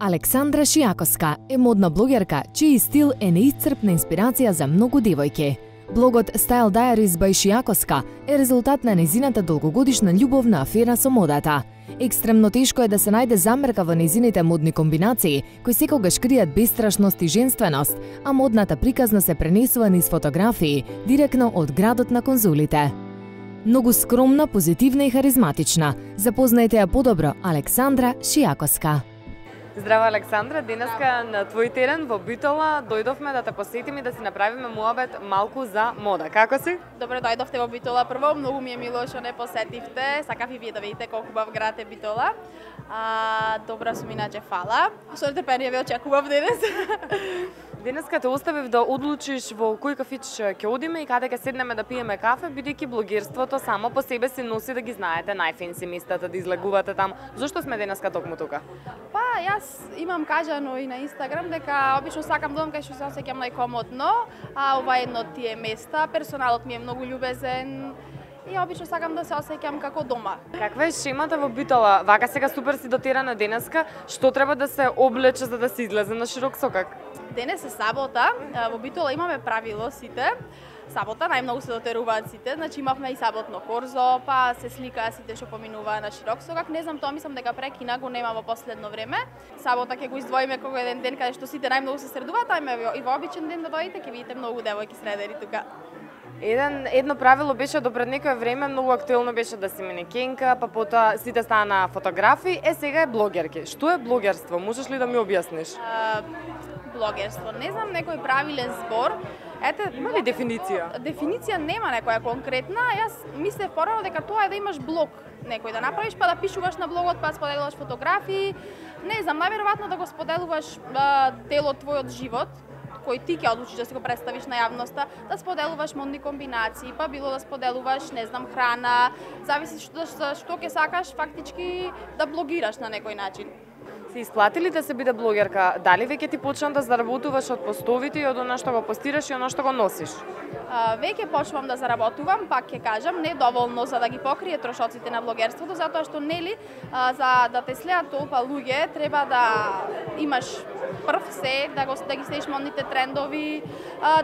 Александра Шиакоска е модна блогерка чиј стил е неисцрпна инспирација за многу девојки. Блогот Style Diaries by Шијаковска е резултат на незината долгогодишна љубовна афера со модата. Екстремно тешко е да се најде замерка во незините модни комбинации, кои секогаш кријат бестрашност и женственост, а модната приказна се пренесува низ фотографии, директно од градот на конзулите. Многу скромна, позитивна и харизматична. Запознајте ја подобро Александра Шиакоска. Здраво Александра, денеска на твој терен во Битола дојдовме да те посетиме и да си направиме муабет малку за мода. Како си? Добро дојдовте во Битола. Прво, многу ми е мило што не посетивте. Сакав и вие да видите колку бав град е Битола. А, добра сум иначе фала. Со нетрпение ве очекував денес. Денеска те оставив да одлучиш во кој кафич ќе одиме и каде ќе седнеме да пиеме кафе, бидејќи блогерството само по себе се носи да ги знаете најфенси местата, да излегувате таму. Зошто сме денеска токму тука? Па, јас имам кажано и на Инстаграм дека обично сакам да кај што се осеќам најкомодно, а ова е едно од тие места. Персоналот ми е многу љубезен, и обично сакам да се осеќам како дома. Каква е шемата во Битола? Вака сега супер си дотерана денеска, што треба да се облече за да се излезе на широк сокак? Денес е сабота, во Битола имаме правило сите, сабота најмногу се дотеруваат сите, значи имавме и саботно корзо, па се слика сите што поминуваа на широк сокак. Не знам, тоа мислам дека прекина го нема во последно време. Сабота ќе го издвоиме како еден ден каде што сите најмногу се средуваат, ајме и во обичен ден да дојдете, ќе видите многу девојки средери тука. Еден едно правило беше до пред некое време многу актуелно беше да си манекенка, па потоа сите стана фотографи, е сега е блогерки. Што е блогерство? Можеш ли да ми објасниш? А, блогерство, не знам некој правилен збор. Ете, има ли дефиниција? Дефиниција нема некоја конкретна. Јас мислев порано дека тоа е да имаш блог некој да направиш па да пишуваш на блогот, па да споделуваш фотографии. Не знам, најверојатно да го споделуваш а, дел од твојот живот, кој ти ќе одлучиш да се го представиш на јавноста, да споделуваш модни комбинации, па било да споделуваш, не знам, храна, зависи што што ќе сакаш фактички да блогираш на некој начин. Се исплатили да се биде блогерка? Дали веќе ти почна да заработуваш од постовите и од она што го постираш и она што го носиш? веќе почнувам да заработувам, пак ќе кажам, не доволно за да ги покрие трошоците на блогерството, затоа што нели за да те следат толпа луѓе треба да имаш прв се, да го да ги следиш модните трендови,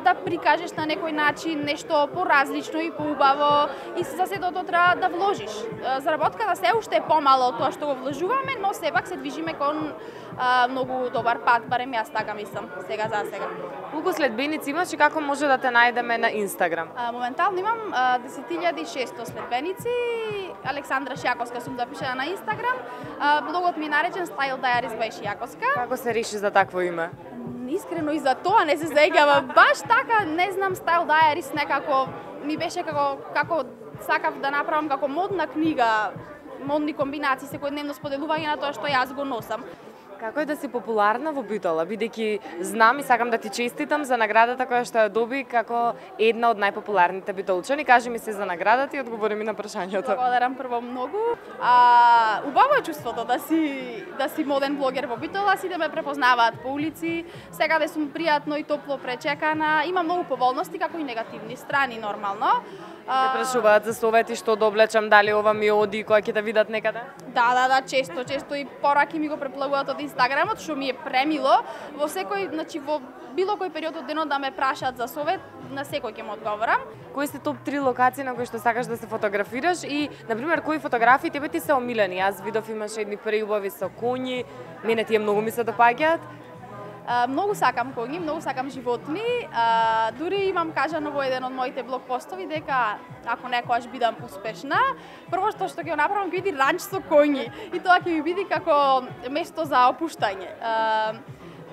да прикажеш на некој начин нешто поразлично и поубаво и за се тоа треба да вложиш. Заработката се уште е помала од тоа што го вложуваме, но сепак се движиме кон а, многу добар пат, барем јас така мислам, сега за сега. Колку следбеници имаш и како може да те најдеме на Инстаграм? А, моментално имам 10.600 следбеници. Александра Шијаковска сум запишена на Инстаграм. А, блогот ми е наречен Style Diaries by Шијаковска. Како се реши за такво име? Искрено и за тоа не се заигава. Баш така, не знам, Style Diaries некако ми беше како како сакав да направам како модна книга модни комбинации секојдневно споделување на тоа што јас го носам. Како е да си популарна во Битола, бидејќи знам и сакам да ти честитам за наградата која што ја доби како една од најпопуларните битолчани. Кажи ми се за наградата и одговори ми на прашањето. Благодарам прво многу. А, убаво е чувството да си да си моден блогер во Битола, сите ме препознаваат по улици. Сега да сум пријатно и топло пречекана. Има многу поволности како и негативни страни нормално. Те прашуваат за совети што да облечам, дали ова ми оди кога ќе те видат некаде? Да, да, да, често, често и пораки ми го преплавуваат од Инстаграмот, што ми е премило. Во секој, значи во било кој период од денот да ме прашаат за совет, на секој ќе му одговорам. Кои се топ три локации на кои што сакаш да се фотографираш и, на пример, кои фотографии тебе ти се омилени? Јас видов имаше едни преубави со коњи, мене тие многу ми се допаѓаат многу сакам коњи, многу сакам животни. Дури имам кажано во еден од моите блог постови дека ако некојаш бидам успешна, прво што што ќе го направам ќе биде ранч со коњи и тоа ќе ми биде како место за опуштање.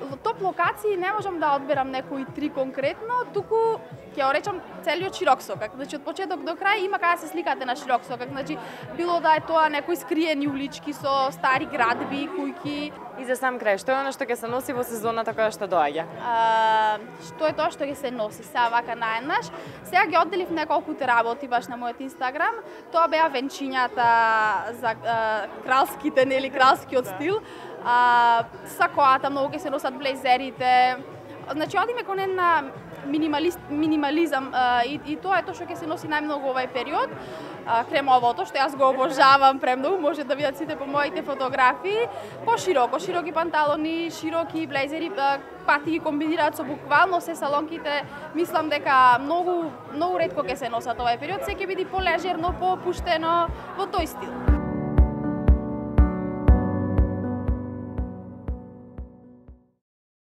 А, топ локации не можам да одберам некои три конкретно, туку ќе го речам целиот широк сокак. Значи од почеток до крај има каде се сликате на широк сокак. Значи било да е тоа некои скриени улички со стари градби, кујки. И за сам крај, што е она што ќе се носи во сезоната која што доаѓа? А, што е тоа што ќе се носи сега вака наеднаш? Сега ги одделив неколку работи баш на мојот Инстаграм. Тоа беа венчињата за а, кралските, нели кралскиот стил. А, сакоата, многу ќе се носат блейзерите. Значи одиме кон една минималист, минимализам а, и, и тоа е тоа што ќе се носи најмногу овај период. А, кремовото, што јас го обожавам премногу, може да видат сите по моите фотографии. Пошироко, широки панталони, широки блезери, пати ги комбинираат со буквално се салонките. Мислам дека многу многу ретко ќе се носат овај период, се ќе биде полежерно, попуштено во тој стил.